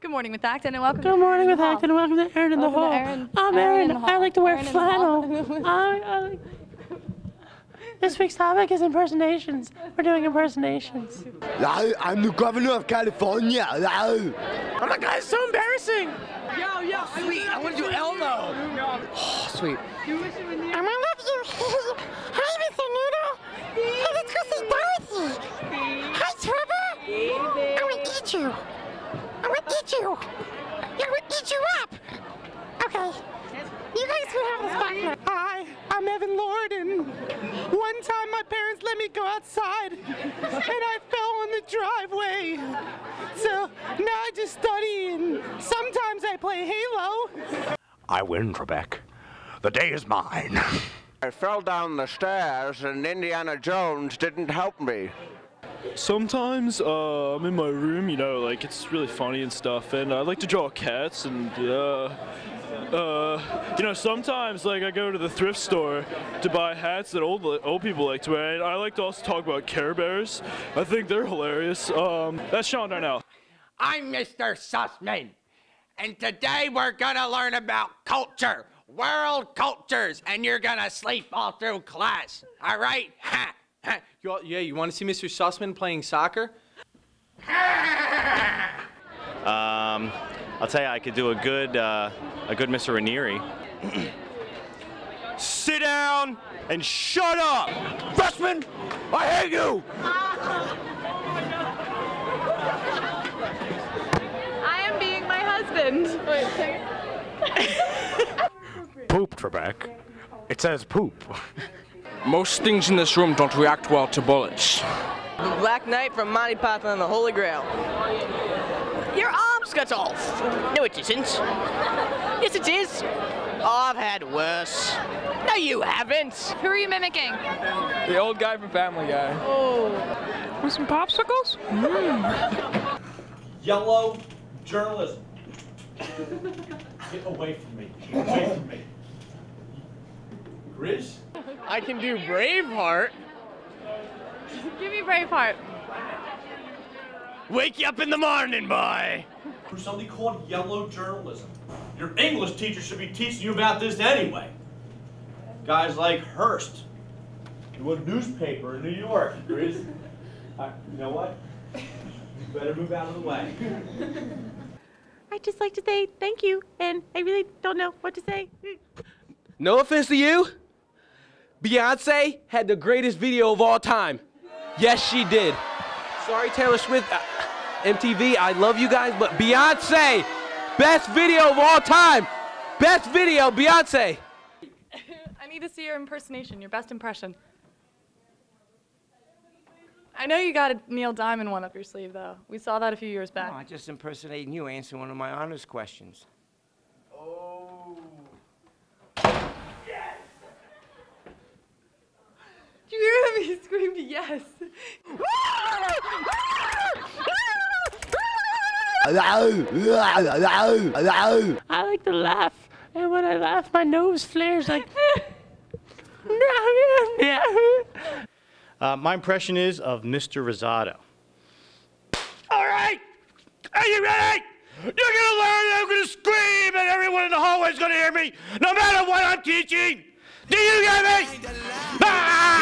Good morning Methacton and welcome. Good morning Methacton and welcome to Erin in the Welcome to Hall. Aaron- I'm Aaron Aaron. in I like to wear Erin in the Hall. flannel. I, I like... This week's topic is impersonations. We're doing impersonations. I'm the governor of California. No. Oh my god, it's so embarrassing. Yo, yo, sweet. I want to do Elmo. Oh, sweet. I love you. Hi, Mr. Noodle. Hey, let's go see Dorothy. Hi, Trevor. I want to eat you. I want to eat you. I want to eat you up. Okay. You guys can have this back now. Hi, I'm Evan Lorden. One time my parents let me go outside and I fell on the driveway. So now I just study and sometimes I play Halo. I win, Trebek. The day is mine. I fell down the stairs and Indiana Jones didn't help me. Sometimes uh, I'm in my room, you know, like it's really funny and stuff, and I like to draw cats, and uh, uh, you know, sometimes like I go to the thrift store to buy hats that old old people like to wear. And I like to also talk about Care Bears. I think they're hilarious. Um, that's Sean Darnell. I'm Mr. Sussman, and today we're gonna learn about culture, world cultures, and you're gonna sleep all through class. All right? Ha. You all, yeah, you want to see Mr. Sussman playing soccer? Um, I'll tell you, I could do a good, uh, a good Mr. Ranieri. Sit down and shut up! Freshman, I hate you! I am being my husband. Wait, Poop, Trebek. It says poop. Most things in this room don't react well to bullets. The Black Knight from Monty Python and the Holy Grail. Your arms cut off. No, it isn't. Yes, it is. Oh, I've had worse. No, you haven't. Who are you mimicking? The old guy from Family Guy. Oh. With some popsicles? Hmm. Yellow journalism. Get away from me. Get away from me. Grizz? I can do Braveheart. Give me Braveheart. Wake you up in the morning, boy. For something called yellow journalism. Your English teacher should be teaching you about this anyway. Guys like Hearst, who a newspaper in New York, Grizz. Uh, you know what? You better move out of the way. I'd just like to say thank you, and I really don't know what to say. No offense to you, Beyonce had the greatest video of all time. Yes, she did. Sorry, Taylor Swift, uh, MTV, I love you guys, but Beyonce, best video of all time. Best video, Beyonce. I need to see your impersonation, your best impression. I know you got a Neil Diamond one up your sleeve, though. We saw that a few years back. I just impersonating you answering one of my honors questions. Did you hear him? He screamed yes. I like to laugh, and when I laugh, my nose flares like. Uh, my impression is of Mr. Rosado. All right! Are you ready? You're gonna learn and I'm gonna scream and everyone in the hallway is gonna hear me no matter what I'm teaching! Do you get me? Ah!